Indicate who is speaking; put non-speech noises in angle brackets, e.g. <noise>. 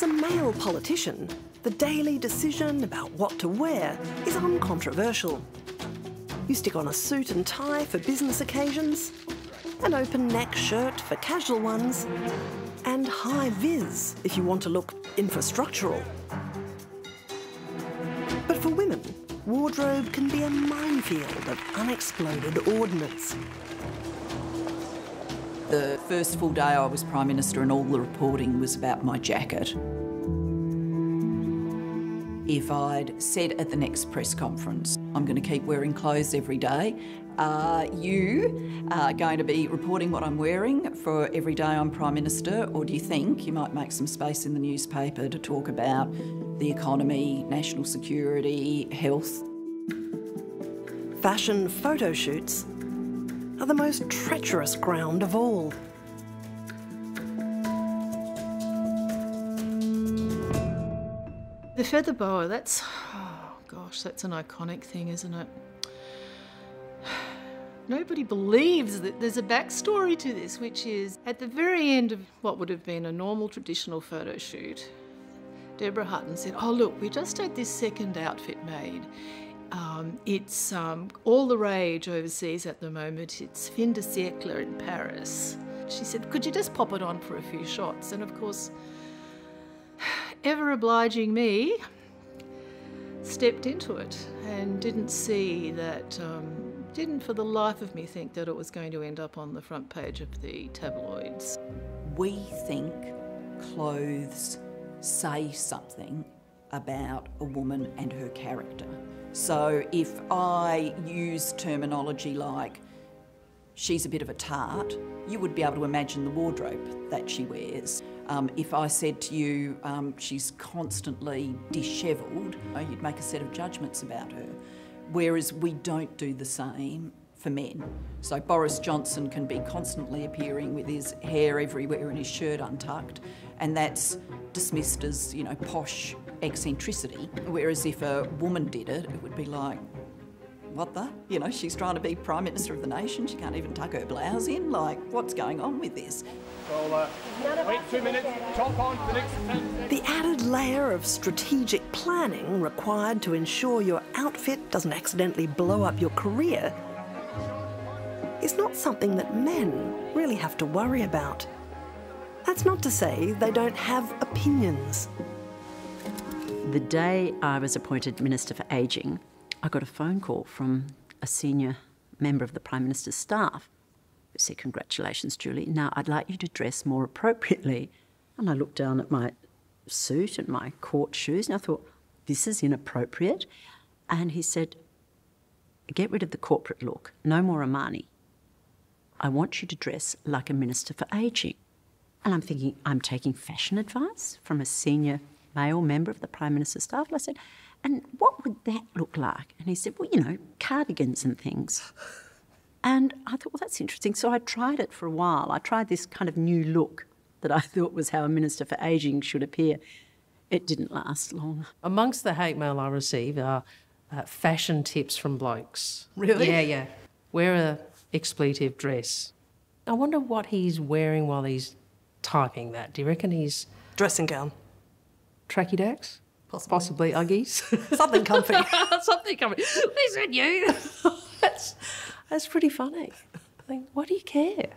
Speaker 1: As a male politician, the daily decision about what to wear is uncontroversial. You stick on a suit and tie for business occasions, an open neck shirt for casual ones, and high vis if you want to look infrastructural. But for women, wardrobe can be a minefield of unexploded ordnance.
Speaker 2: The first full day I was Prime Minister and all the reporting was about my jacket. If I'd said at the next press conference, I'm going to keep wearing clothes every day, are you uh, going to be reporting what I'm wearing for every day I'm Prime Minister, or do you think you might make some space in the newspaper to talk about the economy, national security, health?
Speaker 1: Fashion photo shoots are the most treacherous ground of all.
Speaker 3: The feather boa, that's, oh gosh, that's an iconic thing, isn't it? Nobody believes that there's a backstory to this, which is at the very end of what would have been a normal traditional photo shoot, Deborah Hutton said, Oh, look, we just had this second outfit made. Um, it's um, all the rage overseas at the moment. It's fin de siècle in Paris. She said, Could you just pop it on for a few shots? And of course, <sighs> ever obliging me stepped into it and didn't see that, um, didn't for the life of me think that it was going to end up on the front page of the tabloids.
Speaker 2: We think clothes say something about a woman and her character. So if I use terminology like she's a bit of a tart, you would be able to imagine the wardrobe that she wears. Um, if I said to you um, she's constantly dishevelled, you'd make a set of judgments about her. Whereas we don't do the same for men. So Boris Johnson can be constantly appearing with his hair everywhere and his shirt untucked, and that's dismissed as, you know, posh eccentricity. Whereas if a woman did it, it would be like, what the? You know, she's trying to be Prime Minister of the nation, she can't even tuck her blouse in. Like, what's going on with this?
Speaker 4: Well, uh, wait two minutes, top on for the next 10
Speaker 1: The added layer of strategic planning required to ensure your outfit doesn't accidentally blow up your career is not something that men really have to worry about. That's not to say they don't have opinions.
Speaker 5: The day I was appointed Minister for Ageing, I got a phone call from a senior member of the Prime Minister's staff who said, Congratulations, Julie. Now I'd like you to dress more appropriately. And I looked down at my suit and my court shoes and I thought, This is inappropriate. And he said, Get rid of the corporate look, no more Armani. I want you to dress like a Minister for Ageing. And I'm thinking, I'm taking fashion advice from a senior male member of the Prime Minister's staff. And I said, and what would that look like? And he said, well, you know, cardigans and things. And I thought, well, that's interesting. So I tried it for a while. I tried this kind of new look that I <laughs> thought was how a Minister for Ageing should appear. It didn't last long.
Speaker 6: Amongst the hate mail I receive are uh, fashion tips from blokes.
Speaker 3: Really?
Speaker 6: Yeah, yeah. Wear a expletive dress. I wonder what he's wearing while he's typing that. Do you reckon he's
Speaker 3: Dressing gown.
Speaker 6: tracky dacks?
Speaker 3: Possibly.
Speaker 6: Possibly Uggies. <laughs>
Speaker 3: Something comfy. <laughs>
Speaker 6: Something coming. Listen, you. <laughs> that's, that's pretty funny. I think, why do you care?